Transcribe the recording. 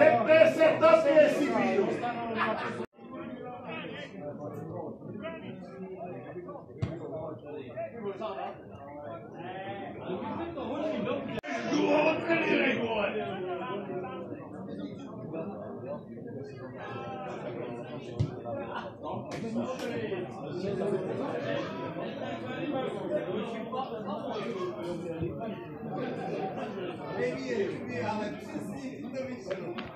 representantes recebidos. Do outro ele vai embora. Baby, we are like あ。